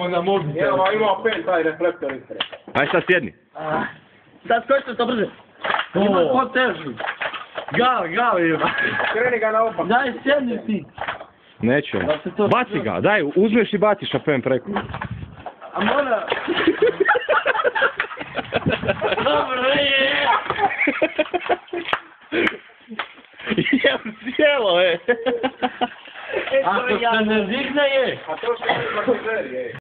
Onda možete. Evo, imao pet taj reflektor ispred. Aj sad sjedni. A, sad skočite to brže. Ima ko teži. Gal, gal ima. Kreni ga na opak. Daj sjedni ti. Neću. To... Baci ga, daj, uzmeš i baciš šapen preko. A mora... Dobro je! Jem cijelo e! Ako se ne digne je! A to što je